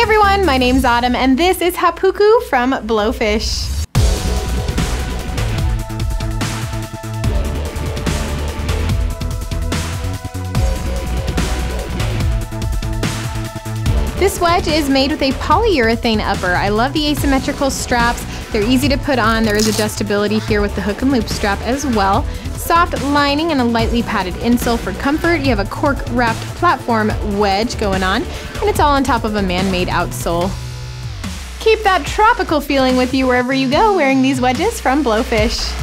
Hey everyone, my name's Autumn and this is Hapuku from Blowfish. This wedge is made with a polyurethane upper. I love the asymmetrical straps. They're easy to put on. There is adjustability here with the hook and loop strap as well. Soft lining and a lightly padded insole for comfort. You have a cork wrapped platform wedge going on, and it's all on top of a man-made outsole. Keep that tropical feeling with you wherever you go wearing these wedges from Blowfish.